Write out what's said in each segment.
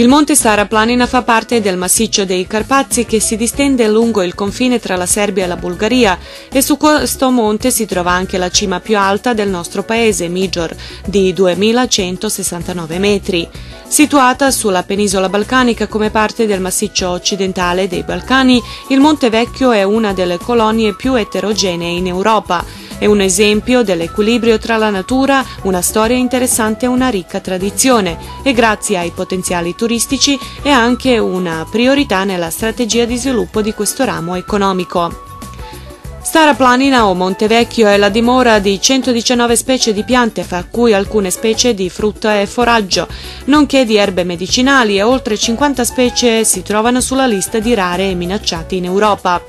Il monte Stara Planina fa parte del massiccio dei Carpazi che si distende lungo il confine tra la Serbia e la Bulgaria e su questo monte si trova anche la cima più alta del nostro paese, Mijor, di 2169 metri. Situata sulla penisola balcanica come parte del massiccio occidentale dei Balcani, il Monte Vecchio è una delle colonie più eterogenee in Europa è un esempio dell'equilibrio tra la natura, una storia interessante e una ricca tradizione e grazie ai potenziali turistici è anche una priorità nella strategia di sviluppo di questo ramo economico. Stara Planina o Montevecchio è la dimora di 119 specie di piante, fra cui alcune specie di frutta e foraggio, nonché di erbe medicinali e oltre 50 specie si trovano sulla lista di rare e minacciate in Europa.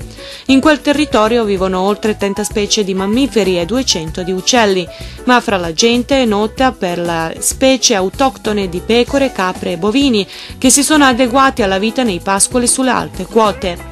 In quel territorio vivono oltre 30 specie di mammiferi e 200 di uccelli, ma fra la gente è nota per le specie autoctone di pecore, capre e bovini che si sono adeguati alla vita nei pascoli sulle alte quote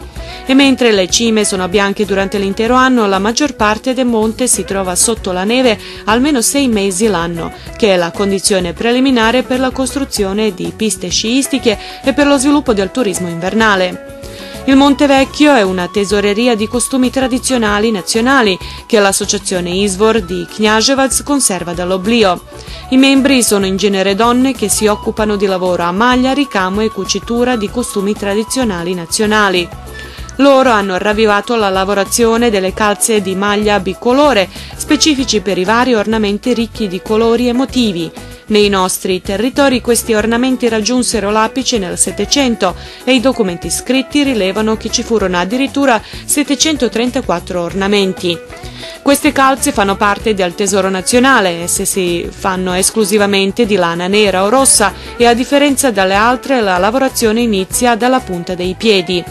e mentre le cime sono bianche durante l'intero anno, la maggior parte del monte si trova sotto la neve almeno sei mesi l'anno, che è la condizione preliminare per la costruzione di piste sciistiche e per lo sviluppo del turismo invernale. Il Monte Vecchio è una tesoreria di costumi tradizionali nazionali che l'associazione Isvor di Knjaževac conserva dall'oblio. I membri sono in genere donne che si occupano di lavoro a maglia, ricamo e cucitura di costumi tradizionali nazionali. Loro hanno ravvivato la lavorazione delle calze di maglia bicolore, specifici per i vari ornamenti ricchi di colori e motivi. Nei nostri territori questi ornamenti raggiunsero l'apice nel Settecento e i documenti scritti rilevano che ci furono addirittura 734 ornamenti. Queste calze fanno parte del tesoro nazionale, esse si fanno esclusivamente di lana nera o rossa e a differenza dalle altre la lavorazione inizia dalla punta dei piedi.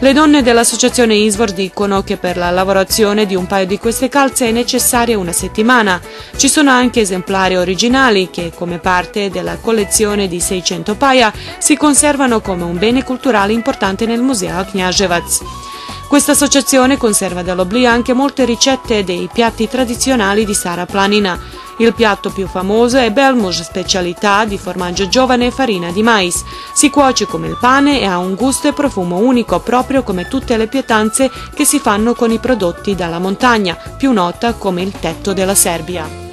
Le donne dell'associazione Isvor dicono che per la lavorazione di un paio di queste calze è necessaria una settimana. Ci sono anche esemplari originali che, come parte della collezione di 600 paia, si conservano come un bene culturale importante nel museo a Knjaževac. Questa associazione conserva dall'oblio anche molte ricette dei piatti tradizionali di Sara Planina. Il piatto più famoso è belmuž, specialità di formaggio giovane e farina di mais. Si cuoce come il pane e ha un gusto e profumo unico, proprio come tutte le pietanze che si fanno con i prodotti dalla montagna, più nota come il tetto della Serbia.